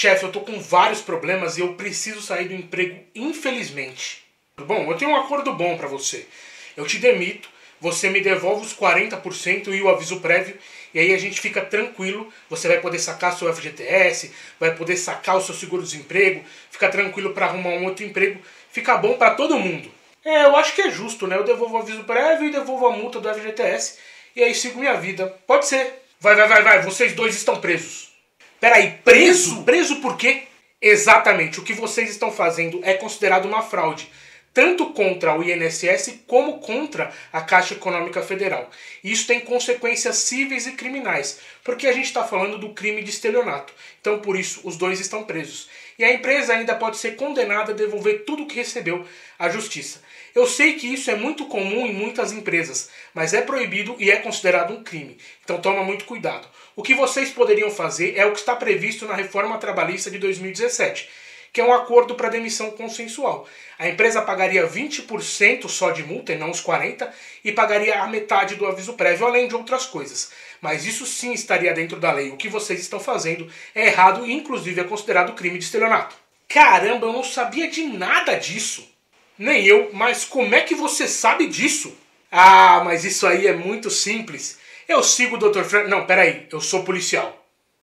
Chefe, eu tô com vários problemas e eu preciso sair do emprego, infelizmente. Bom, eu tenho um acordo bom para você. Eu te demito, você me devolve os 40% e o aviso prévio, e aí a gente fica tranquilo. Você vai poder sacar seu FGTS, vai poder sacar o seu seguro-desemprego, fica tranquilo para arrumar um outro emprego, fica bom para todo mundo. É, eu acho que é justo, né? Eu devolvo o aviso prévio e devolvo a multa do FGTS, e aí sigo minha vida. Pode ser. Vai, vai, vai, vai, vocês dois estão presos. Peraí, preso? Preso por quê? Exatamente, o que vocês estão fazendo é considerado uma fraude, tanto contra o INSS como contra a Caixa Econômica Federal. Isso tem consequências cíveis e criminais, porque a gente está falando do crime de estelionato. Então, por isso, os dois estão presos. E a empresa ainda pode ser condenada a devolver tudo o que recebeu à justiça. Eu sei que isso é muito comum em muitas empresas, mas é proibido e é considerado um crime. Então toma muito cuidado. O que vocês poderiam fazer é o que está previsto na reforma trabalhista de 2017, que é um acordo para demissão consensual. A empresa pagaria 20% só de multa, e não os 40%, e pagaria a metade do aviso prévio, além de outras coisas. Mas isso sim estaria dentro da lei. O que vocês estão fazendo é errado e, inclusive, é considerado crime de estelionato. Caramba, eu não sabia de nada disso. Nem eu, mas como é que você sabe disso? Ah, mas isso aí é muito simples. Eu sigo o Dr. Frank. Não, peraí, eu sou policial.